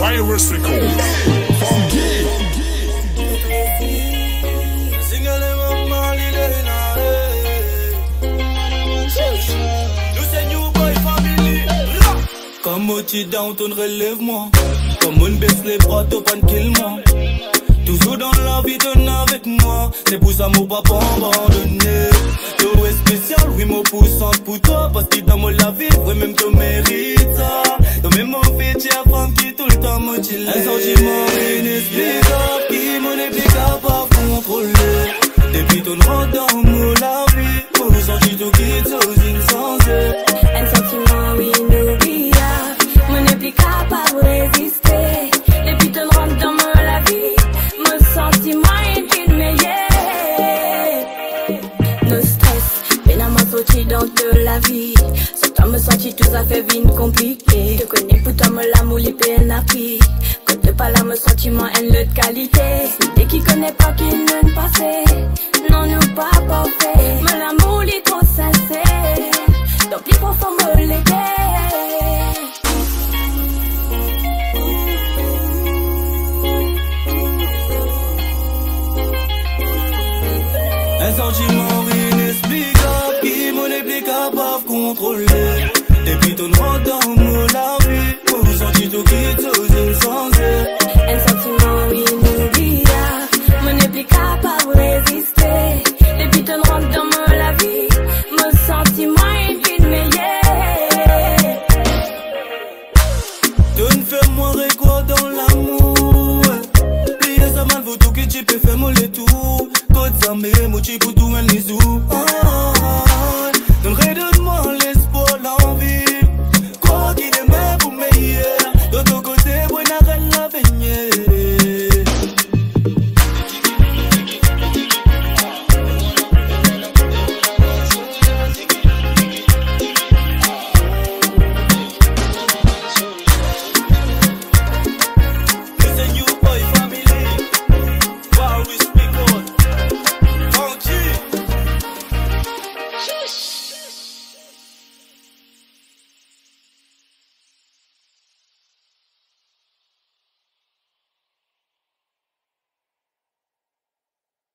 Virus Record. Relève-moi. Comme on baisse les bras, kill-moi. Toujours dans la vie, t'en avec moi. C'est pour ça, mon papa abandonné. Poussante pour toi. Parce que dans mon la vie, même tu mérites ça. Même mon fait, tu femme qui tout le temps me chill. Un sentiment la vie. Sans toi me sentir tout à fait vite compliqué. Te connais pour toi me l'amour, les peines à pire. Quand te parles à mon sentiment, une de qualité. Dès qui connaît pas qui ne passé. Non, nous pas parfait. Mais l'amour, il est trop sincère. Donc il faut me sentiment capable de contrôler. Depuis ton rentre dans mon la pour sentir tout qui. Un sentiment inoubliable, me n'est plus capable de résister. Depuis ton rentre dans ma vie, mon sentiment est vite meilleur. Tu ne fais moi quoi dans l'amour. Ça mal, vous tout qui tu peux faire moi les. Côte moi tu pour tout un les ou.